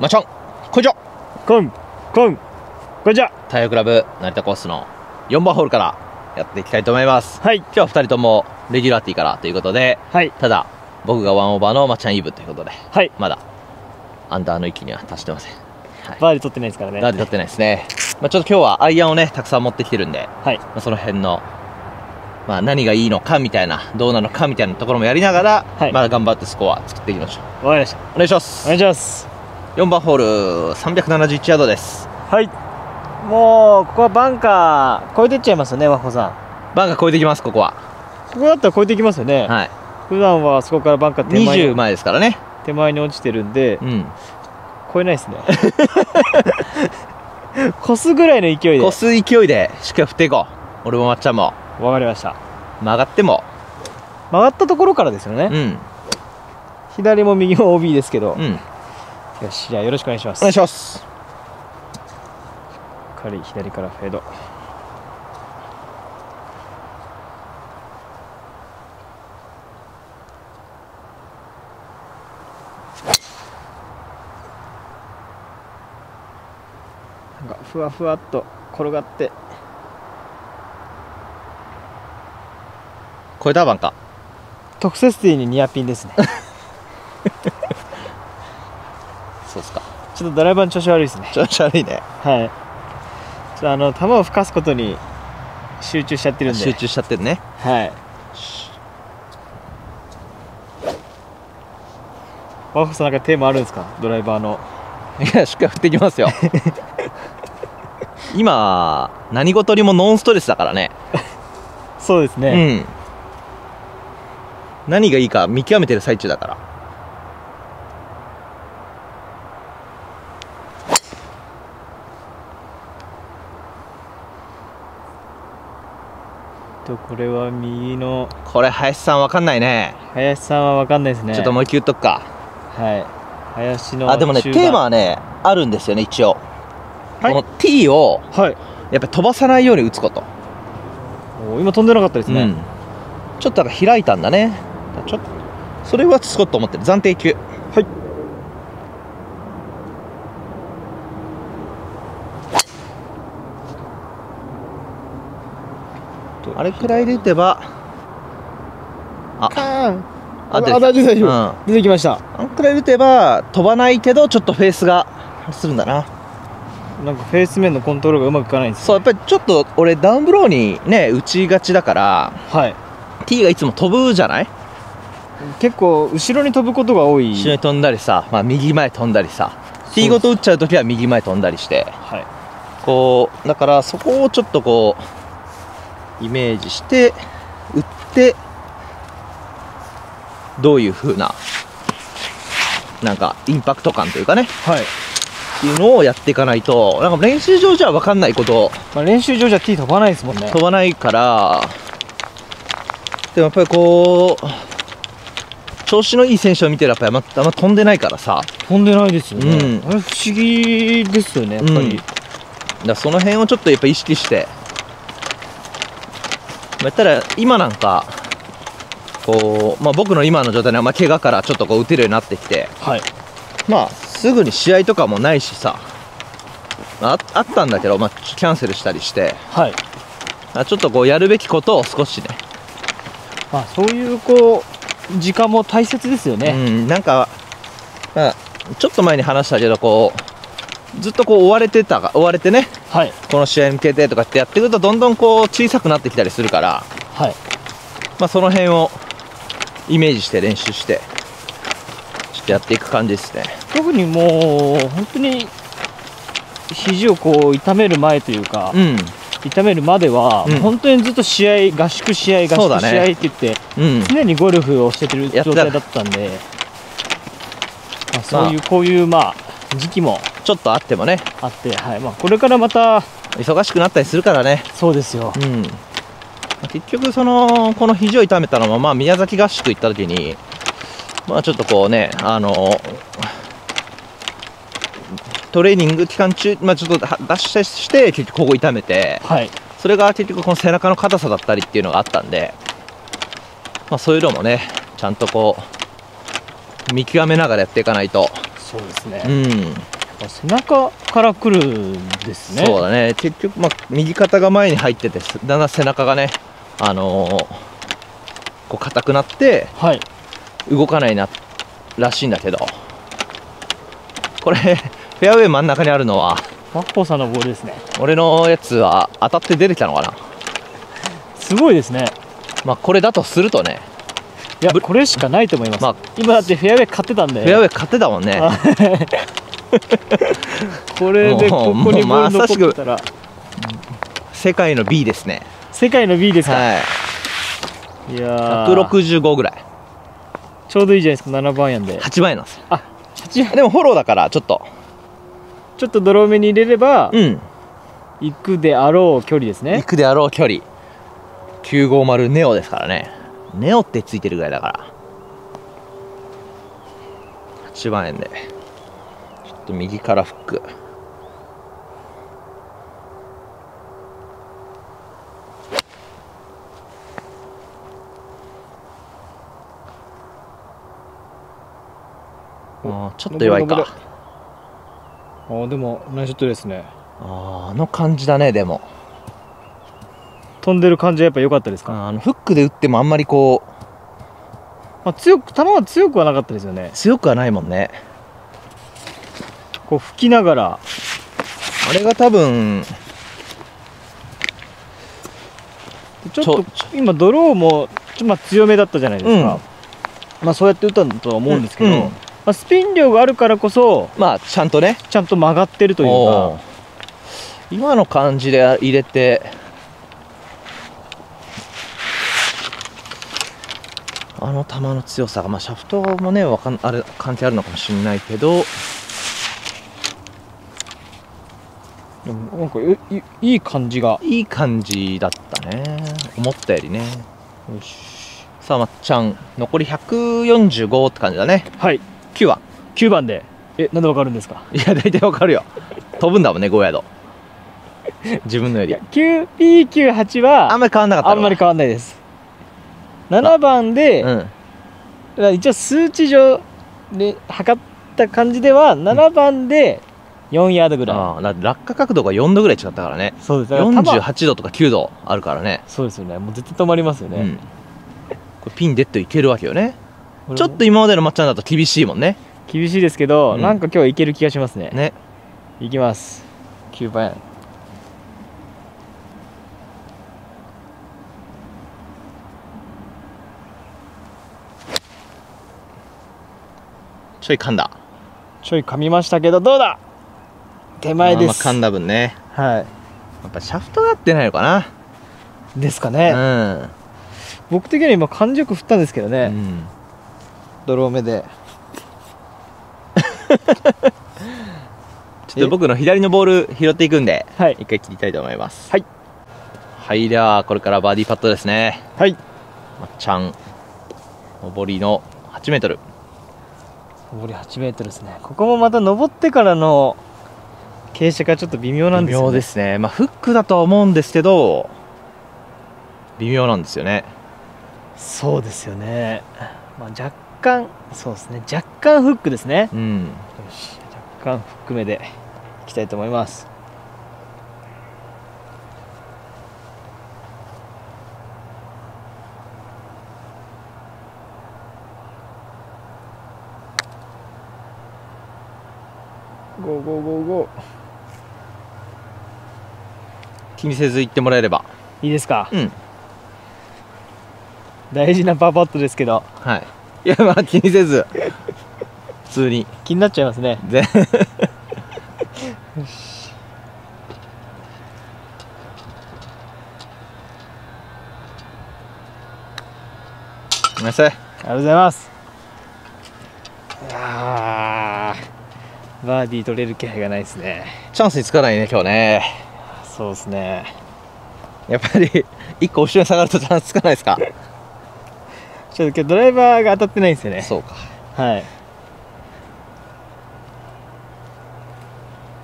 まちゃんこんにちは。こん、こん、こんにちは。太陽クラブ成田コースの4番ホールからやっていきたいと思います。はい、今日は2人ともレギュラーティーからということではい、ただ僕がワンオーバーのまっちゃんイブということではい。まだアンダーの域には達してません、はい、バーディー取ってないですからね。ガーディ取ってないですね、まあ、ちょっと今日はアイアンをねたくさん持ってきてるんで、はい、まあ、その辺の、まあ、何がいいのかみたいなどうなのかみたいなところもやりながら、はい。まだ頑張ってスコア作っていきましょう。わかりました。お願いします。お願いします。4番ホール371ヤードですはい。もう、ここはバンカー、越えてっちゃいますよね、和穂さバンが超えてきますここはん。ここだったら越えていきますよね。はい普段はそこからバンカー手前20に前ですからね手前に落ちてるんで、うん越えないですね。越すぐらいの勢いで。越す勢いでしっかり振っていこう俺もまっちゃんもわかりました。曲がっても曲がったところからですよね。うん左も右も OB ですけど。うんよし、じゃあよろしくお願いします。お願いしします。っかり左からフェード。なんかふわふわっと転がって。超えた？バンか特設ティーにニアピンですね ちょっとドライバーの調子悪いですね。調子悪いね。はい。ちょっとあの球を吹かすことに集中しちゃってるんで。集中しちゃってるね。はい。ワッフさんなんかテーマあるんですか？ドライバーの。いやしっかり振っていきますよ。今何事にもノンストレスだからね。そうですね、うん。何がいいか見極めてる最中だからとこれは右のこれ林さんわかんないね。林さんは分かんないですね。ちょっともう一球言っとくか。はい。林のあでもねテーマはねあるんですよね一応、はい。この T をはい。やっぱり飛ばさないように打つこと、お今飛んでなかったですね、うん。ちょっとなんか開いたんだね。ちょっとそれはスコット思ってる。暫定球あれくらいで打てばあカーン。あ大丈夫大丈夫、うん。出てきました。あんくらい打てば飛ばないけどちょっとフェースがするんだな。なんかフェース面のコントロールがうまくいかないんですそうやっぱりちょっと俺ダウンブローにね打ちがちだからはい。T がいつも飛ぶじゃない？結構後ろに飛ぶことが多い。後ろに飛んだりさ、まあ、右前飛んだりさ T ごと打っちゃう時は右前飛んだりして。はい。こうだからそこをちょっとこうイメージして打ってどういう風ななんかインパクト感というかね。はい、っていうのをやっていかないとなんか練習場じゃ分かんないこと。まあ、練習場じゃ T 飛ばないですもんね。飛ばないから。でもやっぱりこう調子のいい選手を見てるやっぱりあんまあんま飛んでないからさ。飛んでないですよね、うん。あれ不思議ですよねやっぱり、うん。だその辺をちょっとやっぱ意識してまあ言ったら今なんかこう、まあ、僕の今の状態ではまあ怪我からちょっとこう打てるようになってきてはい。まあすぐに試合とかもないしさまあああったんだけど、まあ、キャンセルしたりしてはい。あちょっとこうやるべきことを少しね。まあそういうこう時間も大切ですよね、うん、なんか、まあ、ちょっと前に話したけどこうずっとこう追われてたが追われてねはい。この試合に向けてとかってやってくるとどんどんこう小さくなってきたりするから、はい。まあ、その辺をイメージして練習してちょっとやっていく感じですね。特にもう本当に肘をこう痛める前というか、うん。痛めるまでは、うん。本当にずっと試合合宿試合合宿試合って言って、うん。常にゴルフをしててる状態だったんで、まあ、そういう、こういうまあ時期もちょっとあってもね。あって、はい。まあ、これからまた忙しくなったりするからね。そうですよ。うん。まあ結局そのこの肘を痛めたのもまあ宮崎合宿行った時にまあちょっとこうねあのトレーニング期間中、まあ、ちょっとは脱出して結局ここ痛めてはい。それが結局この背中の硬さだったりっていうのがあったんで、まあ、そういうのもねちゃんとこう見極めながらやっていかないとそうですね、うん。背中から来るんですね。そうだね。結局、まあ、右肩が前に入っててだんだん背中がねあのーこう硬くなってはい。動かないならしいんだけど。これ フェアウェイ真ん中にあるのはマッポさんのボールですね。俺のやつは当たって出てきたのかな。すごいですね。まあこれだとするとねいやこれしかないと思います、まあ今だってフェアウェイ買ってたんで。フェアウェイ勝ってたもんね。あこれでここにボールまさしく残ってたら。世界の B ですね。世界の B ですか、はい。い、やー。165ぐらい。ちょうどいいじゃないですか7番やんで。8倍なんですよ。あ8でもフォローだからちょっと。ちょっと泥目に入れればうん。行くであろう距離ですね。行くであろう距離。950ネオですからねネオってついてるぐらいだから。8万円で。ちょっと右からフック。あーちょっと弱いか。あでもナイスショットですね。あーあの感じだねでも飛んでる感じはやっぱ良かったですか、あのフックで打ってもあんまりこうまあ、強く球は強くはなかったですよね。強くはないもんね。こう吹きながら。あれが多分ちょっと今ドローもちょまあ強めだったじゃないですか、まあそうやって打ったんだとは思うんですけど、うん。うんまあ、スピン量があるからこそまあちゃんとね。ちゃんと曲がってるというか。今の感じで入れてあの球の強さが、まあ、シャフトもねわかんあれ関係あるのかもしれないけど。でもなんかいいいい感じが。いい感じだったね。思ったよりね。よし。さあまっちゃん。残り145って感じだね。はい。9は9番で。えなんでわかるんですか？いや大体わかるよ。飛ぶんだもんね5ヤード。自分のより。いや 9P98 はあんまり変わんなかったあんまり変わんないです7番で、うん。一応数値上で測った感じでは7番で4ヤードぐらい、ああだって落下角度が4度ぐらい違ったからね。そうですら球48度とか9度あるからね。そうですよね。もう絶対止まりますよね、うん、これピンデッドいけるわけよね。ちょっと今までのまっちゃんだと厳しいもんね。厳しいですけど、うん。なんか今日はいける気がしますね。ね。いきます。9番ちょい噛んだ。ちょい噛みましたけどどうだ？手前です、まあまあ噛んだ分ね。はやっぱシャフトが合ってないのかいですかね、な僕的には今感じよく振ったんですけどうん、ね、うん、ドロー目で。ちょっと僕の左のボール拾っていくんではい。一回切りたいと思います。はい。はいではこれからバーディーパットですね。はい。まっちゃん上りの8メートル上り8メートルですね。ここもまた登ってからの傾斜がちょっと微妙なんですよ、ね、微妙ですね。まあフックだとは思うんですけど微妙なんですよね。そうですよね、まあ、若干そうですね。若干フックですね。うん。よし若干フック目でいきたいと思いますゴーゴーゴーゴ気にせず行ってもらえれば。ーいいですか？うん。大事なパーパットですけど。はい。いやまあ気にせず。普通に。気になっちゃいますね。全 ごめんなさい。ありがとうございますあーバーディー取れる気配がないですね。チャンスにつかないね今日ね。そうですね。やっぱり一個後ろに下がるとチャンスつかないですか？ちょっと今日ドライバーが当たってないんですよね。そうか。はい。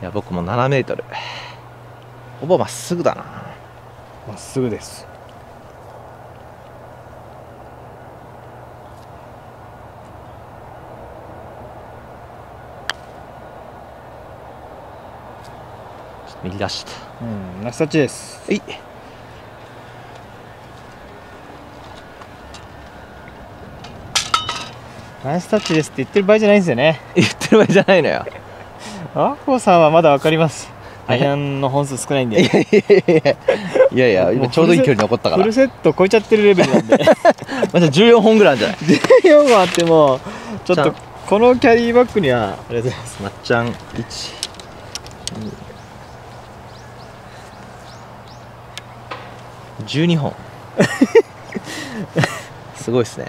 いや僕も7メートル。ほぼまっすぐだな。まっすぐです右出したうんナイスタッチです。はい。ナイスタッチですって言ってる場合じゃないんですよね。言ってる場合じゃないのよ。アコさんはまだわかります。アえイアンの本数少ないんで。いやいやいやいや。いや今ちょうどいい距離に残ったから。フルセット超えちゃってるレベルなんで。まあじゃあ14本ぐらいあるんじゃない？14本あってもちょっとこのキャリーバッグにはありがとうございます。まっちゃん112本。すごいですね。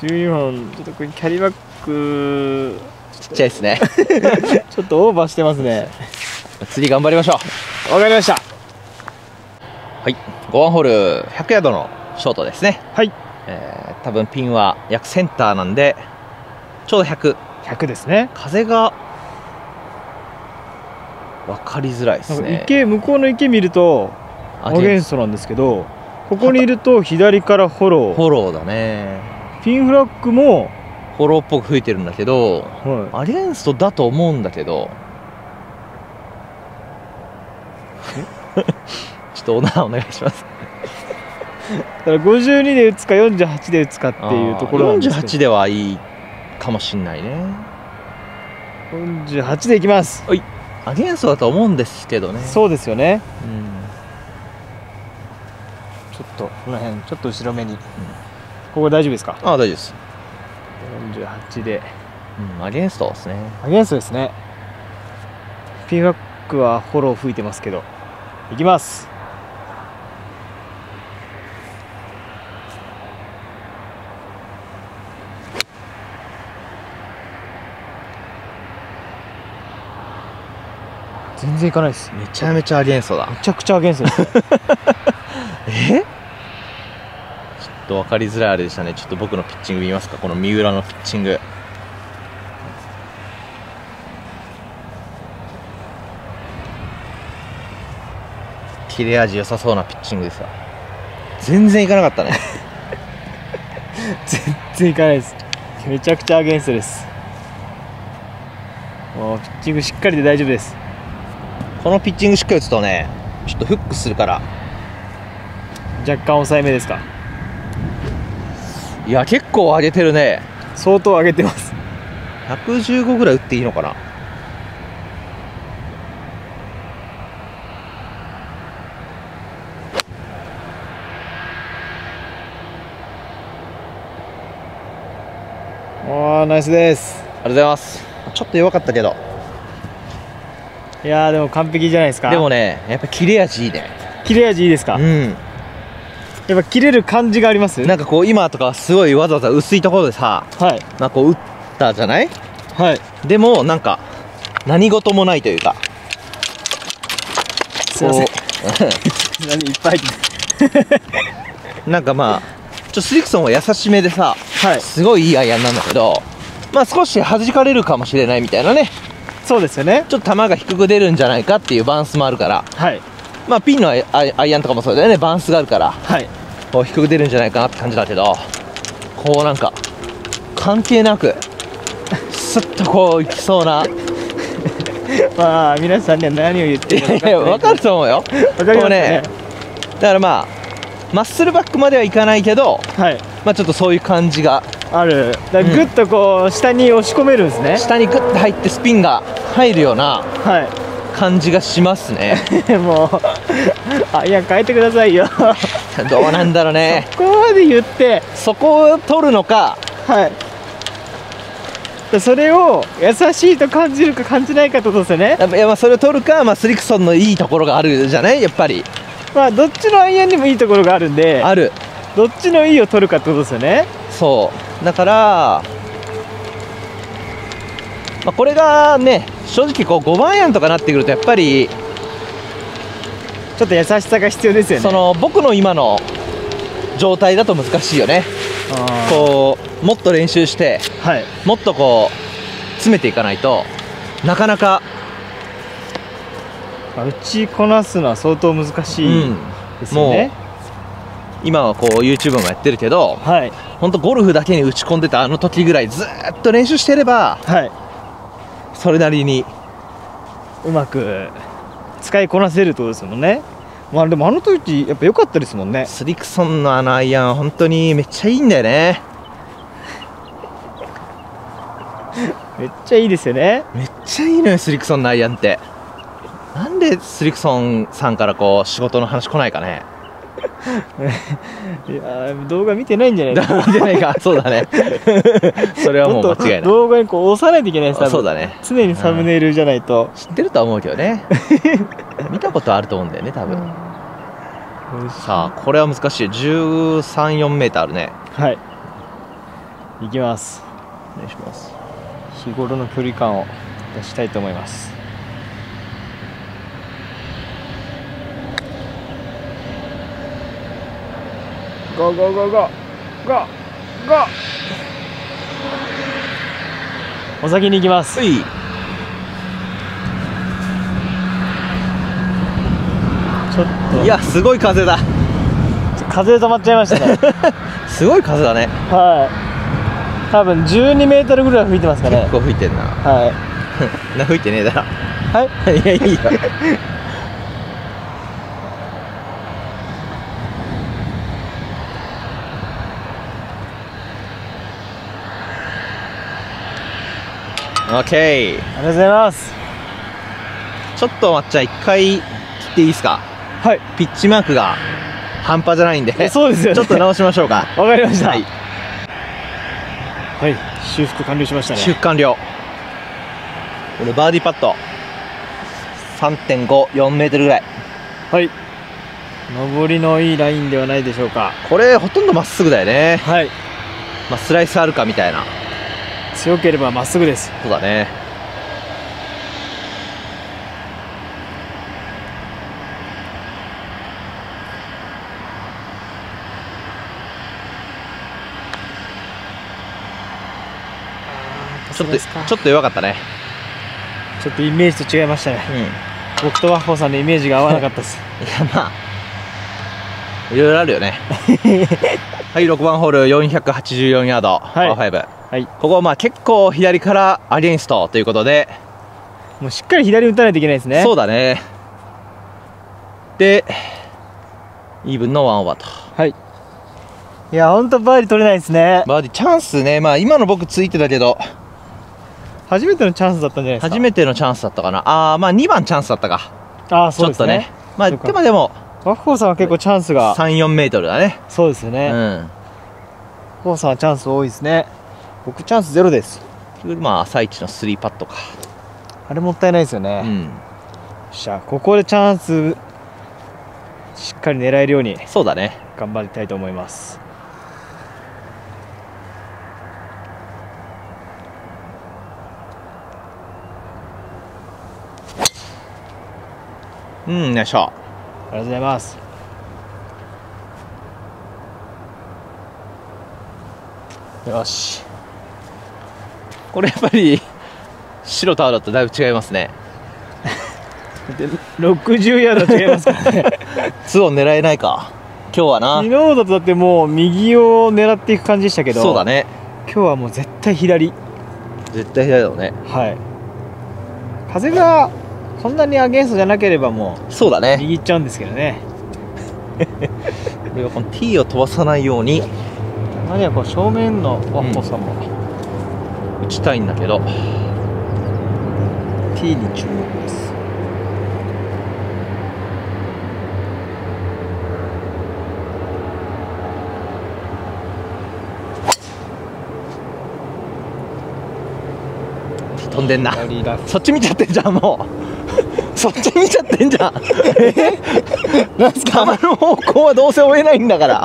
12本ちょっとこれキャリーバッグ。ちっちゃいですね。ちょっとオーバーしてますね。次頑張りましょう。わかりました。はい。5ワンホール100ヤードのショートですね。はい。えー多分ピンは約センターなんでちょうど100 100ですね。風が分かりづらいですね。池向こうの池見るとアゲンスストなんですけどここにいると左からフォロー。フォローだね。ピンフラッグも、フォローっぽく吹いてるんだけどはアゲンストだと思うんだけど。ちょっとオナーお願いします。い、だから52で打つか48で打つかっていうところなんですけ48ではいいかもしんないね。ど48でいきます。アゲンストだと思うんですけどね。そうですよね。うんとこの辺ちょっと後ろめに、ここ大丈夫ですか？ああ大丈夫です、48で。うん、アゲンストですね。アゲンストですね。ピンフラッグはフォロー吹いてますけど。いきます。全然いかないです。めちゃめちゃアゲンストだ。めちゃくちゃアゲンストです。え？と分かりづらいあれでしたね。ちょっと僕のピッチング見ますか？この三浦のピッチング。切れ味良さそうなピッチングですわ。全然いかなかったね。全然いかないです。めちゃくちゃアゲンストです。もうピッチングしっかりで大丈夫です。このピッチングしっかり打つとねちょっとフックするから。若干抑えめですか？いや結構上げてるね。相当上げてます。115ぐらい打っていいのかな。おーナイスです。ありがとうございます。ちょっと弱かったけど。いやーでも完璧じゃないですか。でもねやっぱ切れ味いいね。切れ味いいですか、うんやっぱ切れる感じがありますなんかこう今とかすごいわざわざ薄いところでさはい。なんかこう打ったじゃない？はい。でもなんか何事もないというか。すいません。こ何いっぱい。う なんかまあちょっとスリクソンは優しめでさはい。すごいいいアイアンなんだけどまあ少し弾かれるかもしれないみたいなね。そうですよね。ちょっと球が低く出るんじゃないかっていうバウンスもあるから。はい。まあピンのアイアンとかもそうだよね。バウンスがあるから。はい低く出るんじゃないかなって感じだけどこうなんか関係なくスッとこういきそうな。まあ皆さんには何を言っていやいや分かると思うよ。わかりますこうねだからまあマッスルバックまではいかないけどはい。まあちょっとそういう感じが。ある。だグッとこう下に押し込めるんですね、下にグッと入ってスピンが入るようなはい。感じがしますね。もうあいや変えてくださいよ どうなんだろうね。ここまで言って。そこを取るのか。はい。でそれを優しいと感じるか感じないかってことですよね。いやまあそれを取るか、まあ、スリクソンのいいところがあるじゃない？やっぱり。まあどっちのアイアンにもいいところがあるんである。どっちのいいを取るかってことですよね。そう。だから、まあ、これがね正直こう5番アイアンとかなってくるとやっぱりちょっと優しさが必要ですよね。その僕の今の状態だと難しいよね。あこうもっと練習してーはい。もっとこう詰めていかないとなかなか、まあ打ちこなすのは相当難しいうん、ですよね、今はこう YouTube もやってるけどはい。本当ゴルフだけに打ち込んでたあの時ぐらいずーっと練習してればはい。それなりにうまく使いこなせるとですもんね。まあでもあの時やっぱ良かったですもんね。スリクソンのあのアイアン本当にめっちゃいいんだよね。めっちゃいいですよね。めっちゃいいのよスリクソンのアイアンって。なんでスリクソンさんからこう仕事の話来ないかねいやー動画見てないんじゃないか 見てないか。そうだね。それはもう間違いない。動画にこう押さないといけないそうだね。常にサムネイルじゃないと、知ってるとは思うけどね。見たことあると思うんだよね多分、よしさあこれは難しい。1 3 4メーターあるね。はい。行きます。お願いします。日頃の距離感を出したいと思います go go go go go go。お先に行きます。うい。ちょっと。いやすごい風だ。風で止まっちゃいましたね。すごい風だね。はい。多分12メートルぐらい吹いてますかね。結構吹いてんな。はい。な吹いてねえだろ。はい。いやいいよオッケーありがとうございます。ちょっとまっちゃん一回切っていいですか？はい。ピッチマークが半端じゃないんでえ そうですよね。ちょっと直しましょうか。わかりました。はい。はい。修復完了しましたね。修復完了。これバーディーパット。3.54メートルぐらい。はい。上りのいいラインではないでしょうか。これほとんどまっすぐだよね、はい。まあ、スライスあるかみたいな強ければまっすぐです。そうだね。ちょっとちょっと弱かったね。ちょっとイメージと違いましたね。うん。僕とワッホーさんのイメージが合わなかったです。いやまあいろいろあるよね。はい6番ホール484ヤード、はい。パー5はい。ここまあ結構左からアゲインストということで。もうしっかり左打たないといけないですね。そうだね。でイーブンのワンオーバーと。はい。いやほんとバーディー取れないですね。バーディーチャンスね。まあ今の僕ついてたけど。初めてのチャンスだったんじゃないですか？初めてのチャンスだったかな。あーまあ2番チャンスだったか。ああちそうですね。ょっとね。まあでもでもワッホーさんは結構チャンスが。34メートルだね。そうですよね、うん。ホーさんはチャンス多いですね僕チャンスゼロです。まあ朝一のスリーパットか。あれもったいないですよね、ようん。っしゃここでチャンスしっかり狙えるようにそうだね。頑張りたいと思います。うんよいしょ。ありがとうございます。よしこれやっぱり白と青だとだいぶ違いますね。で60ヤード違いますからね。2を狙えないか。今日はな。昨日だとだってもう右を狙っていく感じでしたけどそうだね。今日はもう絶対左。絶対左だろうね。はい。風がそんなにアゲンストじゃなければもうそうだね。右行っちゃうんですけどね。これはこの T を飛ばさないように。たまにはこう正面のワッホさんも、打ちたいんだけど T に注目です飛んでんなそっち見ちゃってんじゃんもうそっち見ちゃってんじゃんなんすか球の方向はどうせ追えないんだから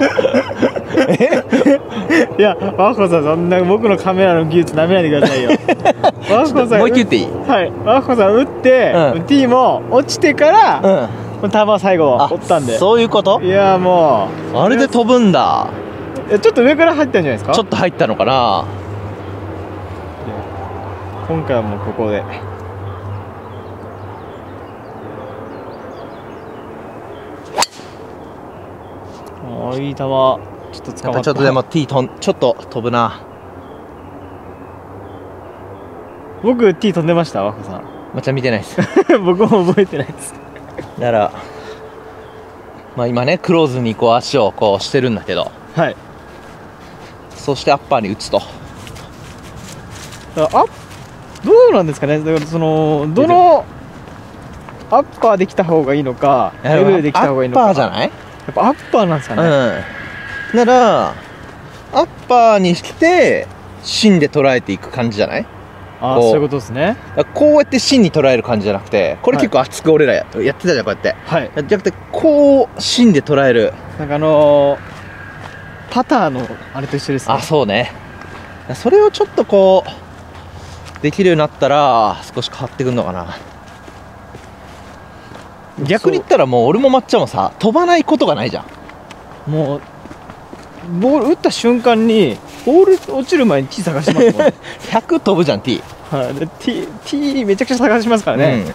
いやワッホさんそんな僕のカメラの技術なめないでくださいよ。ワッホさんもう一球言っていい？はい。ワッホさん打って、うん。T も落ちてから、うん。球を最後折ったんで。そういうこと？いやもあれで飛ぶんだ。ちょっと上から入ったんじゃないですか？ちょっと入ったのかな？今回はもうここで。おーいい球ちょっと捕まったちょっとでも T とんちょっと飛ぶな。僕 T 飛んでました？和子さん。まっちゃん見てないです。僕も覚えてないです。だからまあ今ねクローズにこう足をこうしてるんだけど。はい。そしてアッパーに打つと。あどうなんですかね？だからそのどのアッパーできた方がいいのかレベルできた方がいいのか。アッパーじゃない？やっぱアッパーなんですかね、うんならアッパーにして芯で捉えていく感じじゃない？ああそういうことですね。こうやって芯に捉える感じじゃなくてこれ結構熱く俺らややってたじゃんこうやって。はい。じゃなくてこう芯で捉える。なんかあのーパターのあれと一緒ですね。あそうね。それをちょっとこうできるようになったら少し変わってくるのかな。逆に言ったらもう俺も抹茶もさ飛ばないことがないじゃん。もうボール打った瞬間にボール落ちる前に T 探しますもん、はい、100飛ぶじゃん T で T, T めちゃくちゃ探しますからね、うん。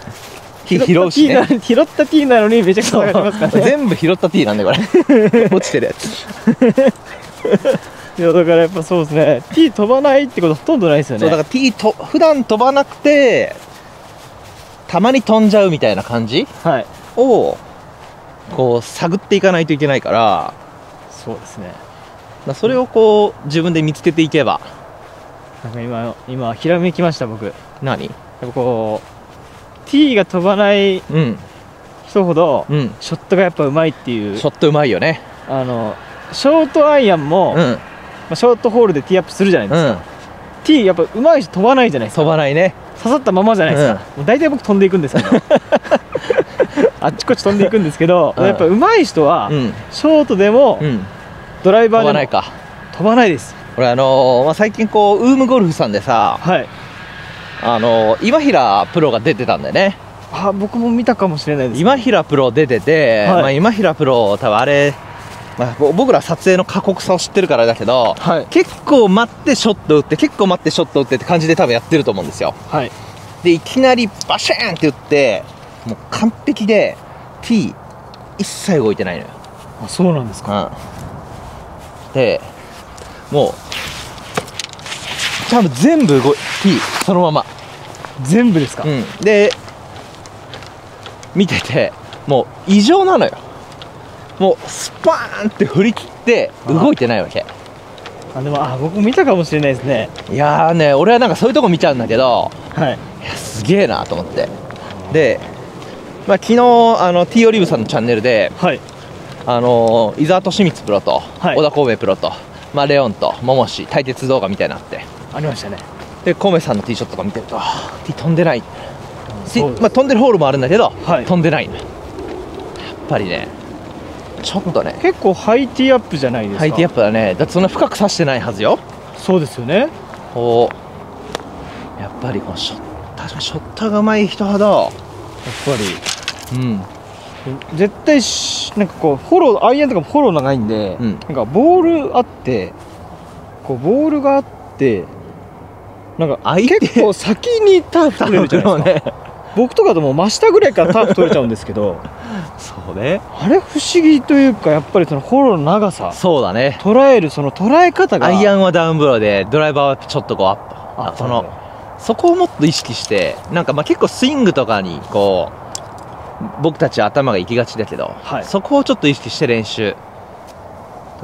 T 拾うしね。拾った T なのにめちゃくちゃ探しますからね。全部拾った T なんでこれ。落ちてるやつ。いやだからやっぱそうですね。T 飛ばないってことほとんどないですよね。そうだから T と普段飛ばなくてたまに飛んじゃうみたいな感じはい。をこう探っていかないといけないから。そうですねだからそれをこう自分で見つけていけば。なんか今今ひらめきました僕。やっ何ぱこう T が飛ばないうん。人ほどうん。ショットがやっぱうまいっていう。ショットうまいよね。あのショートアイアンも、まうん。あ、ショートホールでティーアップするじゃないですか、うん。T やっぱうまい人飛ばないじゃないですか。飛ばないね。刺さったままじゃないですか、もう大体僕飛んでいくんですけど。あっちこっち飛んでいくんですけど、うん。やっぱうまい人は、うん。ショートでも、うんドライバー飛ばないか。飛ばないです。俺あのーまあ、最近こうウームゴルフさんでさはい。あのー今平プロが出てたんだよね。あ僕も見たかもしれないです。今平プロ出てて、はい。まあ、今平プロ多分あれ、まあ、ぼ僕ら撮影の過酷さを知ってるからだけどはい。結構待ってショット打って結構待ってショット打ってって感じで多分やってると思うんですよ。はい。でいきなりバシーンって打ってもう完璧で T 一切動いてないのよ、あそうなんですか。うん、でもう多分全部動い T そのまま。全部ですか、うん、で見ててもう異常なのよ。もうスパーンって振り切って動いてないわけ。あでもあ僕も見たかもしれないですね。いやーね俺はなんかそういうとこ見ちゃうんだけどはい。いやすげえなと思って。で、まあ、昨日あの T オリブさんのチャンネルではいあの伊沢利光プロと、はい。小田神戸プロと、まあ、レオンと桃志対決動画みたいなのあって。ありましたね。でコメさんのティーショットとか見てるとあー T 飛んでない。そうです。まあ、飛んでるホールもあるんだけど、はい。飛んでないのやっぱりねちょっとね結構ハイティーアップじゃないですか。ハイティーアップだね。だってそんな深く刺してないはずよ。そうですよね。こう。やっぱりこのショッ確かにショットが上手い人ほどやっぱりうん絶対しなんかこうフォローアイアンとかもフォロー長いんで、うん。なんかボールあってこうボールがあってなんか相手結構先にターフ取れるじゃないですか、ね。僕とかでも真下ぐらいからターフ取れちゃうんですけど そうね。あれ不思議というかやっぱりそのフォローの長さそうだね。捉えるその捉え方がアイアンはダウンブローでドライバーはちょっとこうアップ。あそのそこをもっと意識してなんかまあ結構スイングとかにこう僕たち頭が行きがちだけど、はい。そこをちょっと意識して練習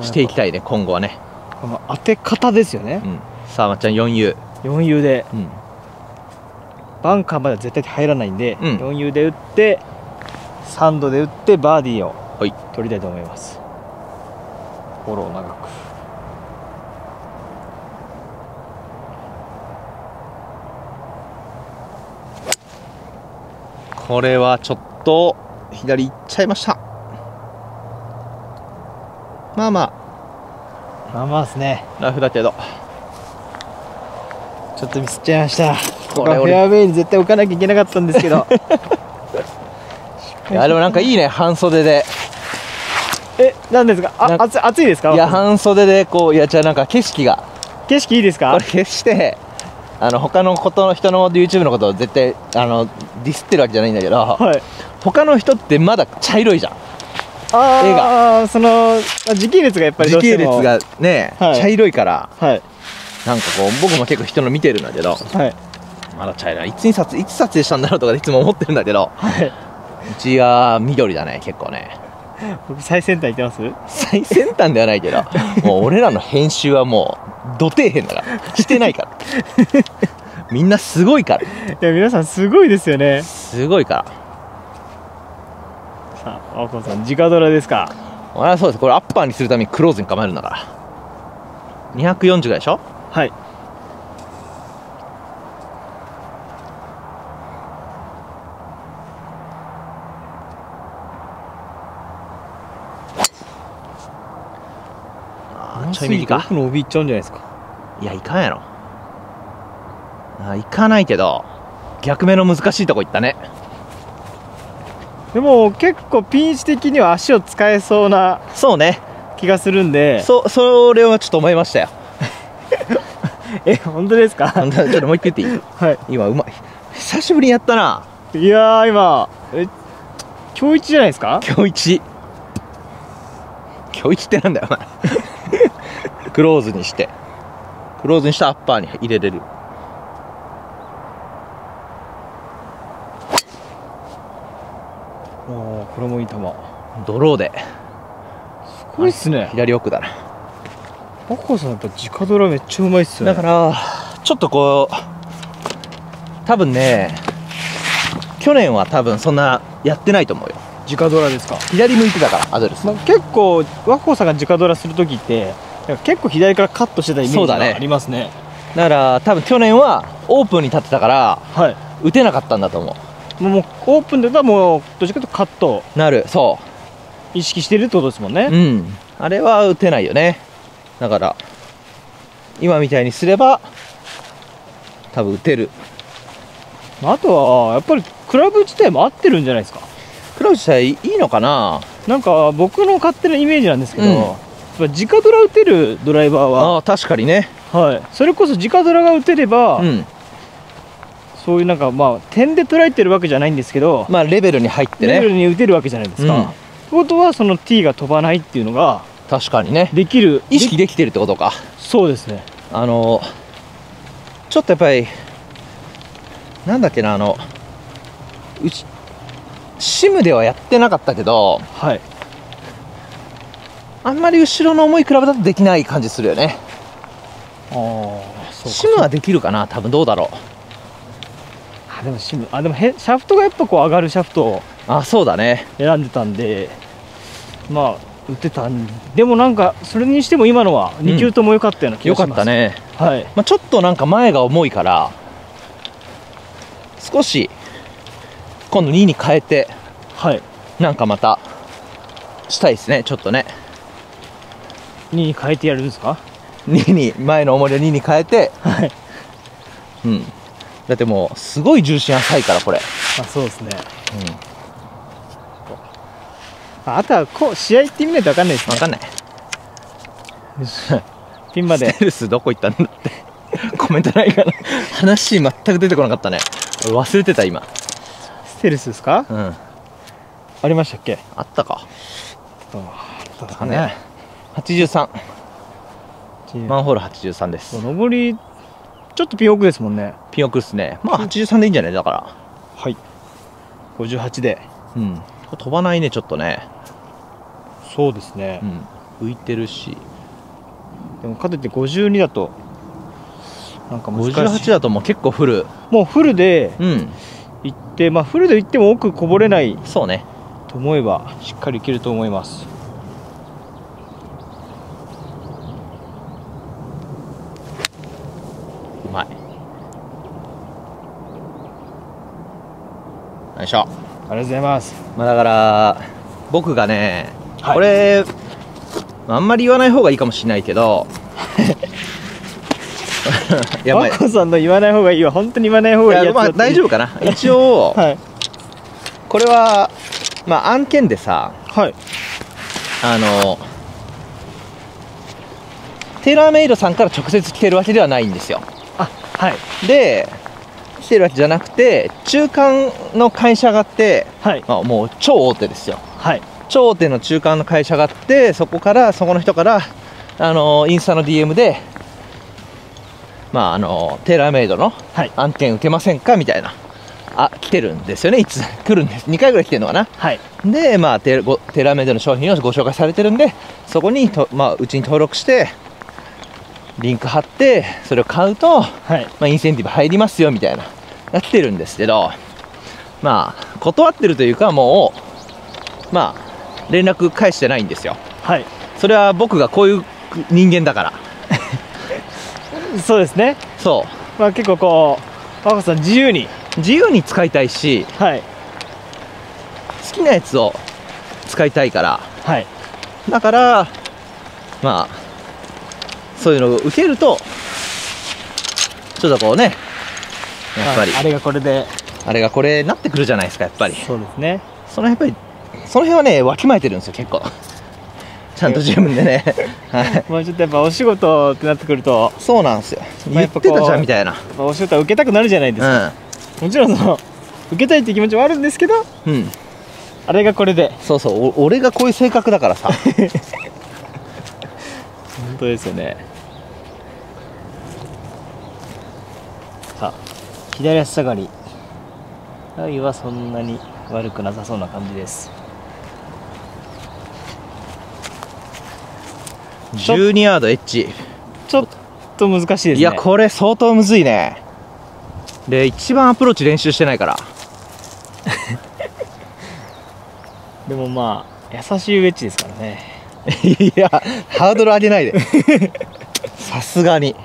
していきたいね今後はね、この当て方ですよね。うん、さあまっちゃん 4U 4 U で。うん。バンカーまでは絶対入らないんで、うん。4U で打ってサンドで打ってバーディーをはい。取りたいと思います。フォロー長く。これはちょっと左行っちゃいました。まあままあまあですね。あラフだけど。ちょっとミスっちゃいました。これフェアウェイに絶対置かなきゃいけなかったんですけど。いやでもなんかいいね。半袖で。えなんですか？あ暑いですか？いや半袖でこういやじゃあなんか景色が。景色いいですか？これ決してあの他のことの人の YouTube のことを絶対あのディスってるわけじゃないんだけどはい。他の人ってまだ茶色いじゃん。ああそのあ時系列がやっぱりど時うしても。系列がね、はい。茶色いからはい。なんかこう僕も結構人の見てるんだけどはい。まだ茶色いいつに撮いつ撮影したんだろうとかいつも思ってるんだけどはい。ちは緑だね結構ね。僕最先端行ってます？最先端ではないけどもう俺らの編集はもうど底辺だから。してないから。みんなすごいから。いや皆さんすごいですよね。すごいから。さあ青子さん直ドラですか。俺はそうです。これアッパーにするためにクローズに構えるんだから。240ぐらいでしょ？はいちょい右か。奥の帯行っちゃうんじゃないですか。いやいかんやろ。あーいかないけど逆目の難しいとこ行ったね。でも結構ピン位置的には足を使えそうなそうね。気がするんで。そそれはちょっと思いましたよ。え本当ですか？ちょっともう一回言っていい？は今うまい。久しぶりにやったな。いいやー今え今日一じゃないですか？今日一。今日一ってなんだよお前クローズにして。クローズにしたアッパーに入れれる。おーこれもいい球。すドローで。ごいっすね。左奥だな。アッコさんやっぱ直ドラめっちゃうまいっすよね。だからちょっとこう多分ね去年は多分そんなやってないと思うよ。直ドラですか、左向いてたからアドレス。まあ、結構ワッコさんが直ドラする時って結構左からカットしてたイメージがありますね。だから多分去年はオープンに立ってたからはい。打てなかったんだと思もう。もうオープンで言ったらもうどっちかというとカット。なるそ意識してるってことですもんね。ううん。あれは打てないよね。だから今みたいにすれば多分打てる。まああとはやっぱりクラブ自体も合ってるんじゃないですか。クラウチさんいいのかな？なんか僕の勝手なイメージなんですけど、うん直ドラ打てるドライバーは、ああ確かにね。はい、それこそ直ドラが打てれば、うん。そういうなんかまあ点で捉えてるわけじゃないんですけど、まあレベルに入ってレベルねに打てるわけじゃないですか。うん。ってことはその T が飛ばないっていうのが確かにね。できる。意識できてるってことか。そうですね。あのちょっとやっぱりなんだっけなあのうちシムではやってなかったけどはいあんまり後ろの重いクラブだとできない感じするよね。ああシムはできるかな多分どうだろう。あでもシムあでもへシャフトがやっぱこう上がるシャフトをあそうだね。選んでたんでまあ打ってたんで。もなんかそれにしても今のは2球とも良かったような気がよします、かったね、はい。まあ、ちょっとなんか前が重いから少し今度2に変えてはい。なんかまたしたいですねちょっとね2に変えてやるんですか？2に前の重りを2に変えて。はい。うん。だってもうすごい重心浅いからこれ、あそうですね。ああとはこう試合行ってみないと分かんないですね。分かんない。ピンまで。ステルスどこ行ったんだって。コメントないかな話全く出てこなかったね。俺忘れてた今。ステルスですか？うん。ありましたっけ？あったか。あったかね83マンホール83です。上りちょっとピン奥ですもんね。ピン奥っすね。まあ83でいいんじゃない？だから。はい。58で。うん。飛ばないねちょっとね。そうですね。うん。浮いてるし。でもかといって52だとなんか難しい。58だともう結構フル。もうフルでうん。行ってまあフルで行っても奥こぼれないそうね。と思えばしっかりいけると思いますうまいよいしょありがとうございます。まあだから僕がね、はい。これあんまり言わない方がいいかもしれないけど やばいマコさんの言わない方がいいわ。本当に言わない方がいいやつだって。大丈夫かな。一応、はい。これはまあ案件でさはい。あのテーラーメイドさんから直接来てるわけではないんですよ。あはい。で来てるわけじゃなくて中間の会社があって、はい。まあ、もう超大手ですよ。はい。超大手の中間の会社があってそこからそこの人からあのインスタの DM でまああのテーラーメイドのはい。案件受けませんかみたいな。あ来てるんですよね。いつ来るんです。2回ぐらい来てるのかな。はい。でまあテごテラメでの商品をご紹介されてるんでそこにと、まあ、うちに登録してリンク貼ってそれを買うと、はい。まあ、インセンティブ入りますよみたいなやってるんですけどまあ断ってるというかもうまあ連絡返してないんですよ。はい。それは僕がこういう人間だから。そうですね。そまあ結構こう若さん自由に。う自由に使いたいしはい。好きなやつを使いたいから。はい。だからまあそういうのを受けるとちょっとこうねやっぱり。ああれがこれで。あれがこれなってくるじゃないですかやっぱり。そうですね。そのやっぱりその辺はねわきまえてるんですよ結構。ちゃんと自分でね。はい。まあちょっとやっぱお仕事ってなってくると、そうなんですよ。言ってたじゃんみたいな。まあ、お仕事は受けたくなるじゃないですか、もちろんその受けたいって気持ちはあるんですけどうんうん。あれがこれで。そうそうお俺がこういう性格だからさ。本当ですよねさあ左足下がり。ライはそんなに悪くなさそうな感じです。12ヤードエッジ。ちょっと難しいですね。いやこれ相当むずいね。で一番アプローチ練習してないから。でもまあ優しいウェッジですからね。いやハードル上げないで。さすがに。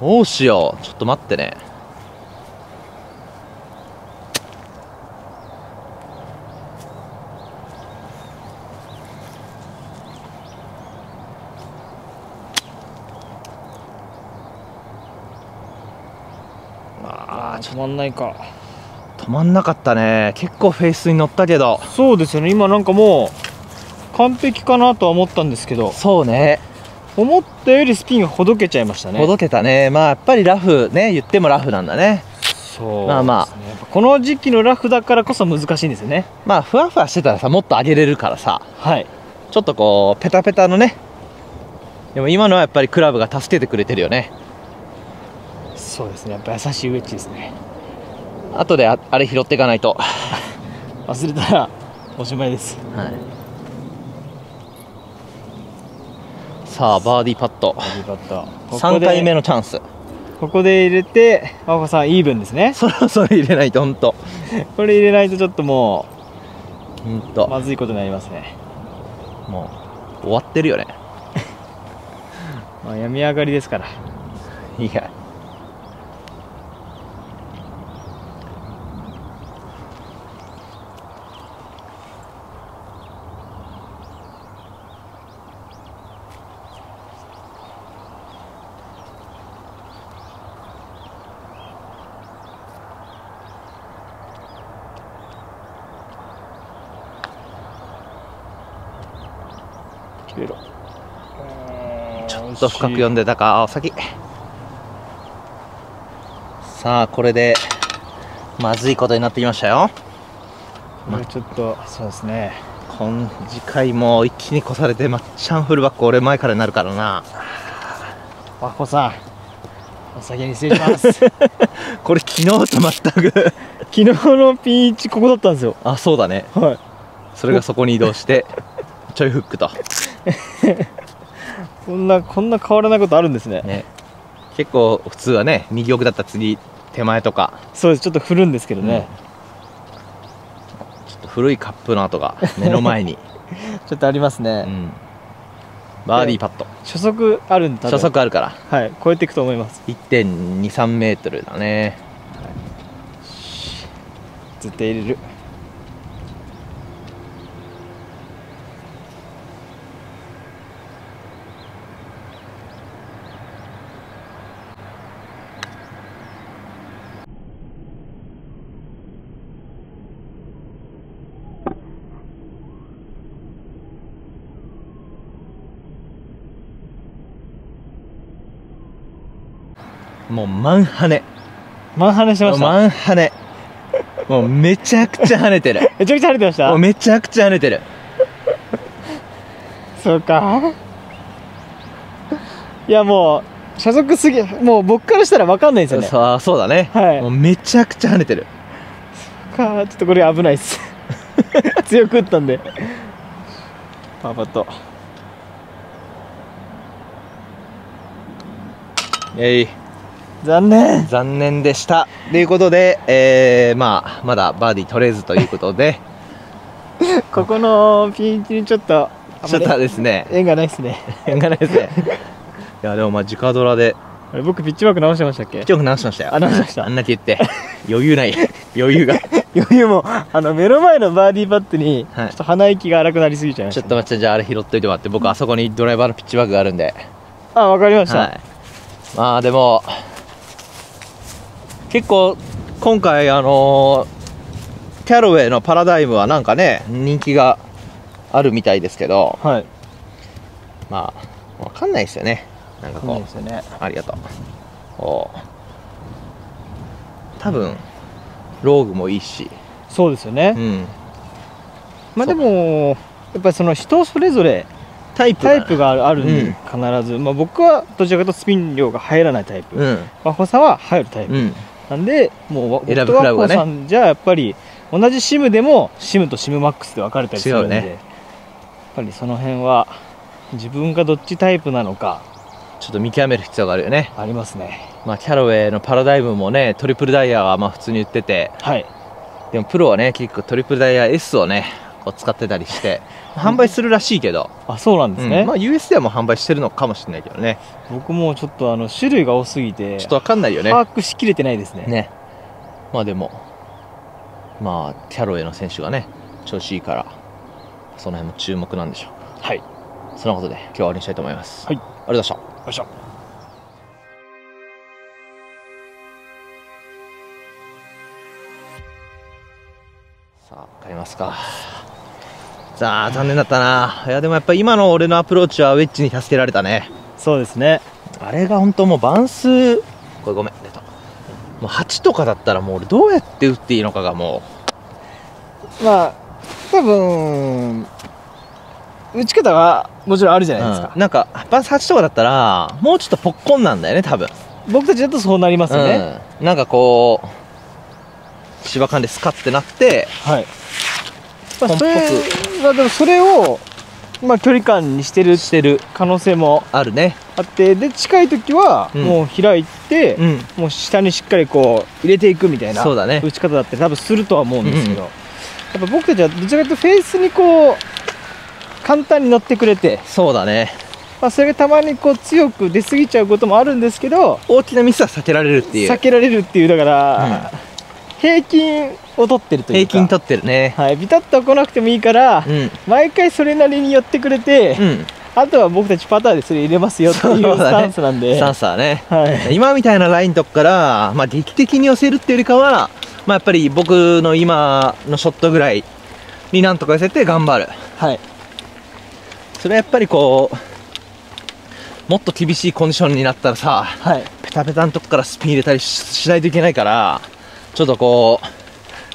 どうしよう。ちょっと待ってね止まんないか。止まんなかったね。結構フェースに乗ったけど。そうですよね。今なんかもう完璧かなとは思ったんですけど。そうね。思ったよりスピンがほどけちゃいましたね。ほどけたね。まあやっぱりラフね言ってもラフなんだね。そうまあまあ。この時期のラフだからこそ難しいんですよね。まあふわふわしてたらさもっと上げれるからさ。はい。ちょっとこうペタペタのね。でも今のはやっぱりクラブが助けてくれてるよねそうですね。やっぱ優しいウェッジですね。後でああれ拾っていかないと、忘れたらおしまいです。はい、さあバーディーパット。バーディーパット。ここ3で回目のチャンス。ここで入れて青子さんイーブンですね。そろそろ入れないとほんと。これ入れないとちょっともほんと。うまずいことになりますね。もう終わってるよね。まあ病み上がりですから。いやと深く読んでたか？青崎さあこれでまずいことになってきましたよ。これちょっとそうですね。今次回も一気に越されてまっちゃんフルバック俺前からになるからな。和子さんお先に失礼します。これ昨日と全く。昨日のピンチここだったんですよ。あそうだね。はい。それがそこに移動してちょいフックとこんなこんな変わらないことあるんですね。ね。結構普通はね右奥だったら次手前とか。そうです。ちょっと振るんですけどね、ちょっと古いカップの跡が目の前に、ちょっとありますね、うん、バーディーパット。初速あるんで初速あるから。はい。超えていくと思います。1.23メートルだね。絶対入れるもうマンハネマンハネしてました。マンハネもうめちゃくちゃ跳ねてる。めちゃくちゃ晴れてました？もうめちゃくちゃ跳ねてる。そうか。いやもう初速すぎもう僕からしたら分かんないんですよね。そうそうだね、はい。もうめちゃくちゃ跳ねてる。か。ちょっとこれ危ないっす。強く打ったんで。パーパットえい残念。残念でした。ということで、えー、まあまだバーディー取れずということで。ここのピンチにちょっとちょっとですね。縁がないっすね。縁がないですね。いやでもまあ直ドラで。僕ピッチワーク直してましたっけ？よく直しましたよ。あ直しました。あんだけ言って。余裕ない。余裕が。余裕もあの目の前のバーディーパットにちょはいっと鼻息が荒くなりすぎちゃいました、ちょっと待ってじゃああれ拾っといてもらって。僕あそこにドライバーのピッチバッグがあるんで。あわかりました、はい。まあでも結構今回あのーキャロウェイのパラダイムはなんかね人気があるみたいですけどはい。まあわかんないですよね。なんかそう。こですよね。うありがとう。こう。多分ローグもいいし。そうですよね、うん。まあでもやっぱりその人それぞれタイプタイプがあるん。で、うん必ず、まあ、僕はどちらかというとスピン量が入らないタイプ、うん。真帆さんは入るタイプ、うんなんでもう選ぶクラブがね。さんじゃやっぱり同じシムでもシムとシムマックスで分かれたりするんで、ね。やっぱりその辺は自分がどっちタイプなのかちょっと見極める必要があるよね。ありますね。まあキャロウェイのパラダイムもねトリプルダイヤはまあ普通に売ってて。はい。でもプロはね結構トリプルダイヤ S をねこう使ってたりして販売するらしいけど、あそうなんですね、うん。まあ US ではもう販売してるのかもしれないけどね。僕もちょっとあの種類が多すぎてちょっとわかんないよね。把握しきれてないですね。ね。まあでもまあキャロウェイの選手がね調子いいからその辺も注目なんでしょう。はい。よそんなことで今日は終わりにしたいと思います。はい。ありがとうございました。いしょさあ買いますかさあ残念だったな。いやでもやっぱり今の俺のアプローチはウェッジに助けられたね。そうですね。あれが本当もうバンス。これごめん出た。もう8とかだったらもう俺どうやって打っていいのかがもまあ多分打ち方はもちろんあるじう、ゃないですか。う、ん。なんかバンス8とかだったらもうちょっとポッコンなんだよね多分。僕たちだとそうなりますよね、うん、なんかこう芝感でスカッてなってはい、まあ、それはでもそれを、まあ、距離感にしてるしてる可能性もあるね。あってで近い時はうん。もう開いて、うん。もう下にしっかりこう入れていくみたいなそうだね。打ち方だって多分するとは思うんですけど、うんやっぱ僕たちはどちらかというとフェースにこう簡単に乗ってくれて、そうだね。まあ、それがたまにこう強く出過ぎちゃうこともあるんですけど大きなミスは避けられるっていう。避けられるっていうだから、平均を取ってるというか。平均取ってるね。はい、ビタッとは来なくてもいいから、うん。毎回それなりに寄ってくれて、うん。あとは僕たちパターでそれ入れますよっていうスタンスなんで、スタンスはね。はい、今みたいなラインとこから、まあ、劇的に寄せるっていうよりかは、まあ、やっぱり僕の今のショットぐらいになんとか寄せて頑張る。はい、それはやっぱりこうもっと厳しいコンディションになったらさはい、ペタペタのとこからスピン入れたりししないといけないからちょっとこ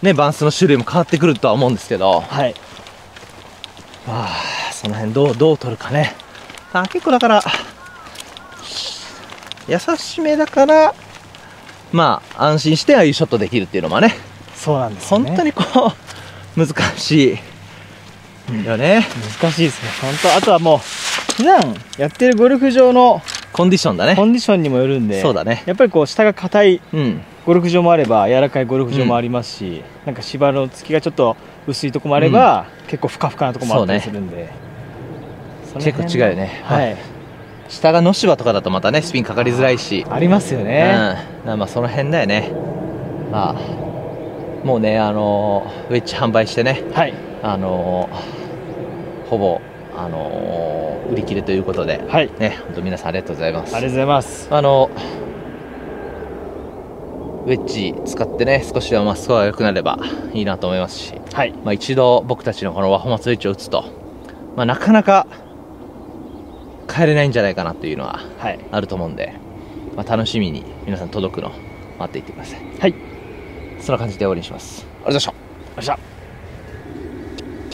うねバンスの種類も変わってくるとは思うんですけど。はい、まあその辺どうどう取るかね。あ結構だから優しめだからまあ安心してああいうショットできるっていうのもね。そうなんですよね。本当にこう難しいよね。難しいですね。本当あとはもう普段やってるゴルフ場のコンディションだね。コンディションにもよるんで、そうだね。やっぱりこう下が硬いうんゴルフ場もあれば柔らかいゴルフ場もありますし、なんか芝の付きがちょっと薄いとこもあれば、結構ふかふかなとこもあったりするんで、その辺結構違うよね。は。い、下が野芝とかだとまたねスピンかかりづらいし。ありますようん。ね、だからまあその辺だよね。まあもうねあのウェッジ販売してね。はい。あのほぼあの売り切れということで。はい。ね本当皆さんありがとうございます。ありがとうございます。あのウェッジ使ってね少しはまあスコアが良くなればいいなと思いますし、はい。まあ、一度僕たちのこのワホマツウェッジを打つと、まあ、なかなか帰れないんじゃないかなというのははい。あると思うんで、まあ、楽しみに皆さん届くの待っていってください。はい。そんな感じで終わりにします。ありがとうございました